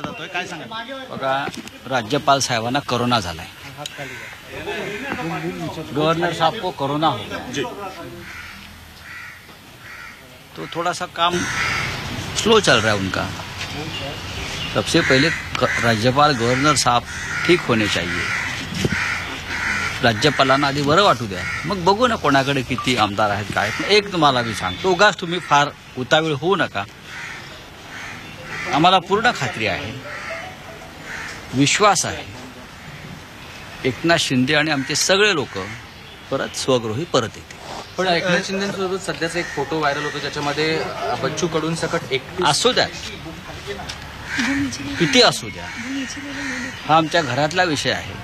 जातोय. काय सांगा बघा राज्यपाल साहेबांना कोरोना झालाय. गवर्नर साहब को कोरोना हो जी. तो थोड़ा सा काम स्लो चल रहा है उनका. सबसे पहले राज्यपाल गव्हर्नर साहब ठीक होणे चाहिए. राज्यपालांना आधी बरं वाटू द्या. मग बघू ना कोणाकडे किती आमदार आहेत काय एक तुम्हाला मी सांगतो. उगाच तुम्ही फार उतावीळ होऊ नका. आम्हाला पूर्ण खात्री आहे. विश्वास आहे. एकनाथ शिंदे आणि आमचे सगळे लोक परत स्वगृही परत येतील. पण एकनाथ शिंदेसोबत सध्याचा एक फोटो व्हायरल होतो ज्याच्यामध्ये बच्चू कडून सकट एक असू द्या. किती असू द्या. हा आमच्या घरातला विषय आहे.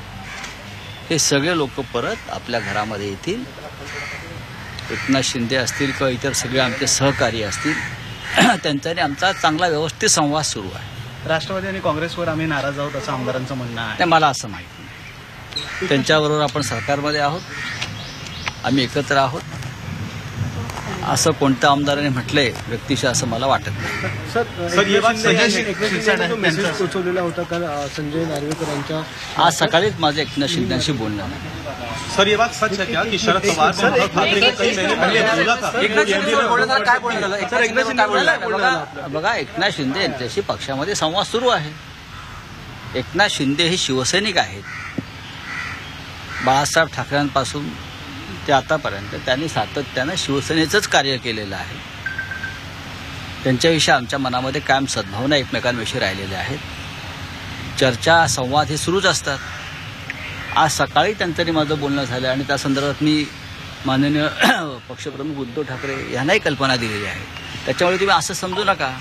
हे सगळे लोक परत आपल्या घरामध्ये येतील. एकनाथ शिंदे असतील किंवा इतर सगळे आमचे सहकारी असतील त्यांच्याने आमचा चांगला व्यवस्थित संवाद सुरू आहे. राष्ट्रवादी आणि काँग्रेसवर आम्ही नाराज आहोत असं आमदारांचं म्हणणं आहे. ते मला असं माहिती नाही. त्यांच्याबरोबर आपण सरकारमध्ये आहोत. आम्ही एकत्र आहोत. असं कोणत्या आमदाराने म्हटलंय व्यक्तिशः असं मला वाटत नाही. सर, आज सकाळीच माझं एकनाथ शिंदेशी बोलणं. सर ये बात सच है क्या कि शरद पवार? बघा बघा एकनाथ शिंदे यांच्याशी पक्षामध्ये संवाद सुरू आहे. एकनाथ शिंदे हे शिवसैनिक आहेत. बाळासाहेब ठाकरेंपासून ते आतापर्यंत त्यांनी सातत्यानं शिवसेनेचंच कार्य केलेलं आहे. त्यांच्याविषयी आमच्या मनामध्ये कायम सद्भावना एकमेकांविषयी राहिलेल्या आहेत. चर्चा संवाद हे सुरूच असतात. आज सकाळी त्यांच्यानी माझं बोलणं झालं आणि त्या संदर्भात मी माननीय पक्षप्रमुख उद्धव ठाकरे यांनाही कल्पना दिलेली आहे. त्याच्यामुळे तुम्ही असं समजू नका.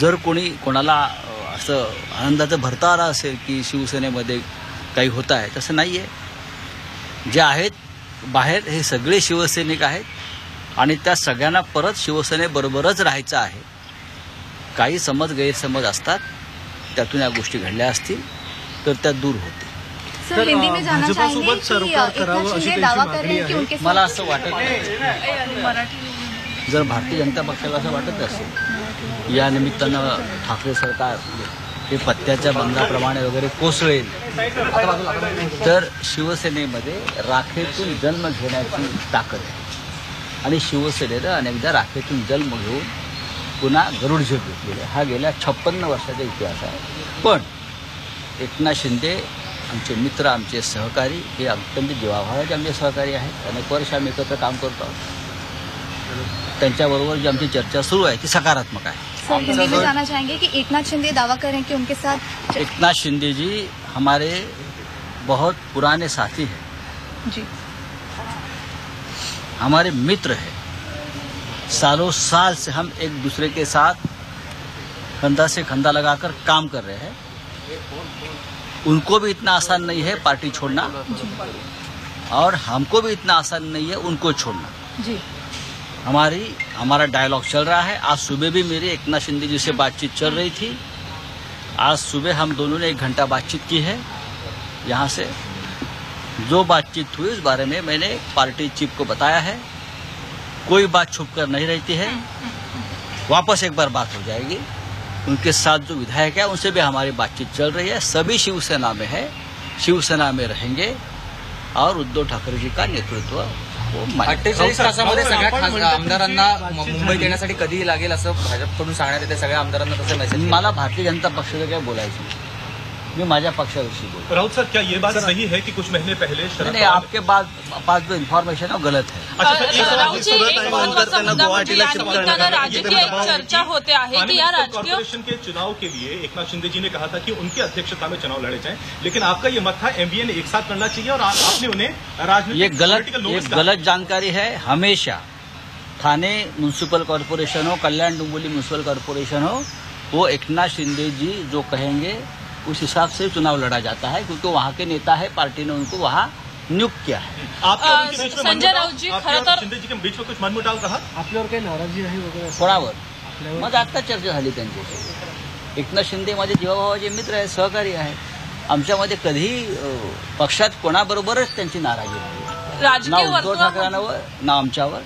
जर कोणी कोणाला असं आनंदाचं भरतारा असेल की शिवसेनेमध्ये काही होत आहे तसं नाही आहे जे आहेत बाहेर हे सगळे शिवसैनिक आहेत आणि त्या सगळ्यांना परत शिवसेनेबरोबरच राहायचं आहे. काही समज गैरसमज असतात त्यातून या गोष्टी घडल्या असतील तर त्या दूर होतील. हैं. उनके मला असं वाटत नाही. जर भारतीय जनता पक्षाला असं वाटत असेल या निमित्तानं ठाकरे सरकार हे पत्त्याच्या बंदाप्रमाणे वगैरे कोसळेल. तर शिवसेनेमध्ये राखेतून जन्म घेण्याची ताकद आहे. आणि शिवसेनेनं अनेकदा राखेतून जन्म घेऊन पुन्हा गरुड झेप घेतलेला हा गेल्या छप्पन्न वर्षाचा इतिहास आहे. पण एकनाथ शिंदे आमचे मित्र आमचे सहकारी हे अत्यंत जीवाभावाचे आमचे सहकारी आहेत. अनेक वर्ष आम्ही एकत्र काम करतो आहोत. त्यांच्याबरोबर जी आमची चर्चा सुरू आहे ती सकारात्मक आहे. सर हिंदी में जाना चाहेंगे कि एकनाथ शिंदे दावा कर रहे हैं कि उनके साथ एकनाथ शिंदे जी हमारे बहुत पुराने साथी हैं। जी। हमारे मित्र हैं। सालों साल से हम एक दूसरे के साथ कंधा से कंधा लगाकर काम कर रहे हैं। उनको भी इतना आसान नहीं है पार्टी छोड़ना। और हमको भी इतना आसान नहीं है उनको छोड़ना। जी। हमारी, हमारा डायलॉग चल रहा है। आज सुबह भी मेरी एकनाथ शिंदे जी से बातचीत चल रही थी। आज सुबह हम दोनों ने एक घंटा बातचीत की है यहाँ से। जो बातचीत हुई उस बारे में मैंने पार्टी चीफ को बताया है। कोई बात छुप कर नहीं रहती है। वापस एक बार बात हो जाएगी। उनके साथ जो विधायक है, उनसे भी हमारी बातचीत चल रही है। सभी शिवसेना में है, शिवसेना में रहेंगे और उद्धव ठाकरे जी का नेतृत्व। अठ्ठेचाळीस तासामध्ये सगळ्या खासदार आमदारांना मुंबईत येण्यासाठी कधीही लागेल असं भाजपकडून सांगण्यात येते सगळ्या आमदारांना तसं मेसेज मला भारतीय जनता पक्षाचं काय बोलायचं. मी माझ्या पक्षाविषयी बोलतो राउत सर क्या ये बात सही है कि कुछ महीने पहले शरद नहीं आपके पास पास जो इन्फॉर्मेशन है वो गलत है अच्छा राजकीय चर्चा होते आहे की या कॉर्पोरेशन के चुनाव के लिए एकनाथ शिंदे जी ने कहा था कि उनकी अध्यक्षता में चुनाव लड़े जाएँ लेकिन आपका ये मत था एमबीए ने एक साथ करना चाहिए और आपने उन्हें राजनीतिक ये गलत। गलत जानकारी है हमेशा थाने म्यूनसिपल कॉरपोरेशन हो कल्याण डुम्बोली म्यूनसिपल कॉरपोरेशन हो वो एकनाथ शिंदे जी जो कहेंगे उस हिसाब से चुनाव लड़ा जाता है क्योंकि वहाँ के नेता है पार्टी ने उनको वहाँ नियुक्त किया है। संजय राऊतजी, आपके खरं तर- शिंदे जी के बीच में कुछ मनमुटाव रहा? आपल्यावर काही नाराजी आहे वगैरे असं कोणावर मग आता चर्चा झाली त्यांच्याशी एकनाथ शिंदे माझे जीवाभावाचे मित्र आहेत सहकारी आहेत. आमच्यामध्ये कधीही अ, पक्षात कोणाबरोबरच त्यांची नाराजी नाही. ना राजकीय उद्धव वर्तुळामध्ये ठाकरेंवर ना आमच्यावर.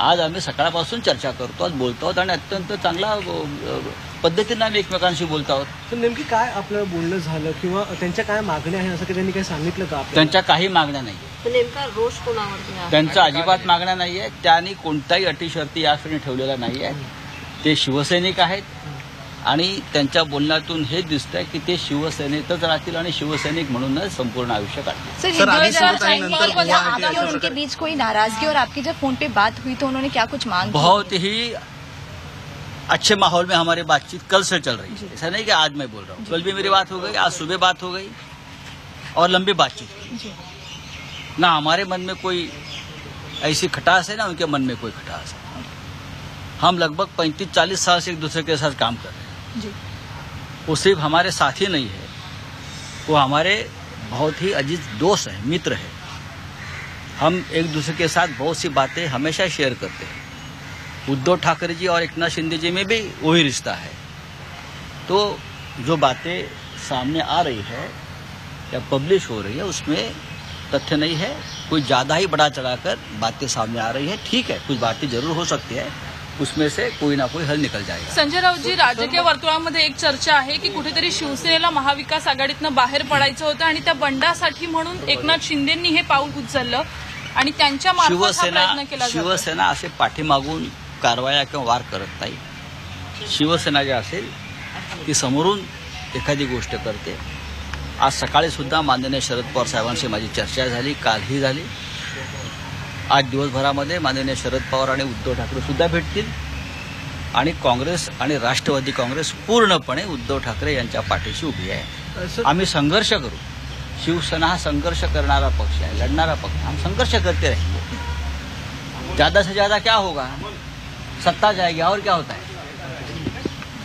आज आम्ही सकाळपासून चर्चा करतो आज बोलतो आहोत आणि अत्यंत चांगला अ, अ, पद्धतीनं आम्ही एकमेकांशी बोलत आहोत. तर नेमकी काय आपलं बोलणं झालं किंवा त्यांच्या काय मागण्या आहे असं काही त्यांनी काही सांगितलं का आपल्याला? त्यांच्या काही मागण्या नाही नेमका रोष कोणावरती आहे? त्यांचं अजिबात मागण्या नाही आहेत. त्यांनी कोणताही अटी शर्ती याक्षणी ठेवलेल्या नाही आहेत. ते शिवसैनिक आहेत. आणि त्यांच्या बोलण्यातून हे दिसतंय की ते शिवसेनेतच राहतील आणि शिवसैनिक म्हणूनच संपूर्ण आयुष्य काढतील. सर सर, नंतर क्या और उनके बीच कोई नाराजगी और आपकी जब फोन पे बात हुई तो उन्होंने क्या कुछ मांग की? बहुत ही अच्छे माहौल में हमारी बातचीत कल से चल रही है। ऐसा नहीं कि आज मैं बोल रहा हूँ। कल भी मेरी बात हो गई आज सुबह बात हो गई और लंबी बातचीत ना हमारे मन में कोई ऐसी खटास है ना उनके मन में कोई खटास है। हम लगभग पैंतीस चालीस साल से एक दूसरे के साथ काम कर रहे हैं। वो सिर्फ़ हमारे साथी नहीं है वो हमारे बहुत ही अज़ीज़ दोस्त हैं मित्र हैं। हम एक दूसरे के साथ बहुत सी बातें हमेशा शेयर करते हैं। उद्धव ठाकरे जी और एकनाथ शिंदे जी में भी वही रिश्ता है। तो जो बातें सामने आ रही है या पब्लिश हो रही है उसमें तथ्य नहीं है। कोई ज़्यादा ही बड़ा चढ़ाकर बातें सामने आ रही है। ठीक है कुछ बातें जरूर हो सकती है उसमें से कोई ना कोई हल निकल जाएगा। संजय राऊतजी राजकीय वर्तुळामध्ये एक चर्चा आहे की कुठेतरी शिवसेनेला महाविकास आघाडीतनं बाहेर पडायचं होतं आणि त्या बंडासाठी म्हणून एकनाथ शिंदेंनी हे पाऊल उचललं आणि त्यांच्या शिवसेना शिवसेना असे पाठीमागून कारवाया किंवा वार करत नाही. शिवसेना जे असेल ती समोरून एखादी गोष्ट करते. आज सकाळी सुद्धा माननीय शरद पवार साहेबांशी माझी चर्चा झाली कालही झाली. आज दिवसभरामध्ये माननीय शरद पवार आणि उद्धव ठाकरे सुद्धा भेटतील. आणि काँग्रेस आणि राष्ट्रवादी काँग्रेस पूर्णपणे उद्धव ठाकरे यांच्या पाठीशी उभी आहे. आम्ही संघर्ष करू. शिवसेना हा संघर्ष करणारा पक्ष है लड़नारा पक्ष है हम संघर्ष करते रहेंगे ज्यादा से ज्यादा क्या होगा? सत्ता जाएगी और क्या होता है?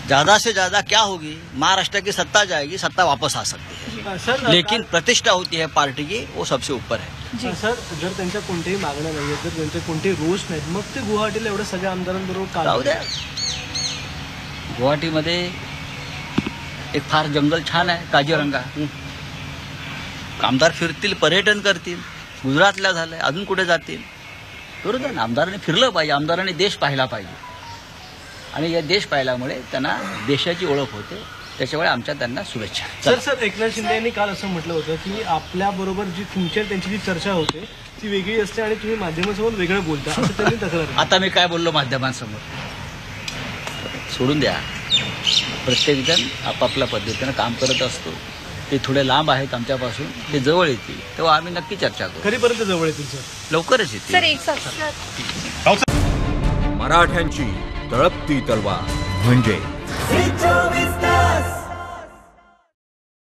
ज़्यादा से ज़्यादा क्या होगी? महाराष्ट्र की सत्ता जाएगी सत्ता वापस आ सकती है। सर लेकिन प्रतिष्ठा होती है पार्टी की वो सबसे ऊपर है। सर जर त्यांच्या कोणत्याही मागण्या नाही जर त्यांचे कोणतेही रोष नाहीत मग ते गुवाहाटीला एवढ्या सगळ्या आमदारांबरोबर का राहू द्या. गुवाहाटीमध्ये एक फार जंगल छान आहे काजीरंगा. आमदार फिरतील पर्यटन करतील. गुजरातला अजून कुठे जातील? द्या ना आमदारांनी फिरलं पाहिजे आमदारांनी देश पाहिला पाहिजे. आणि या देश पाहिल्यामुळे त्यांना देशाची ओळख होते त्याच्यामुळे आमच्या त्यांना शुभेच्छा. सर. सर एकनाथ शिंदे यांनी काल असं म्हटलं होतं की आपल्या बरोबर जी तुमच्या त्यांची जी चर्चा होते ती वेगळी असते आणि तुम्ही माध्यमासमोर वेगळं बोलता. असं त्यांनी तक्रार. आता मी काय बोललो माध्यमांसमोर? सोडून द्या. प्रत्येकजण आपापल्या पद्धतीनं काम करत असतो. ते थोडे लांब आहेत आमच्यापासून ते जवळ येतील. तेव्हा आम्ही नक्की चर्चा करू. खरीपर्यंत जवळ येतील सर? लवकरच येतील. सर एक साथ मराठ्यांची तळपती तलवार. म्हणजे?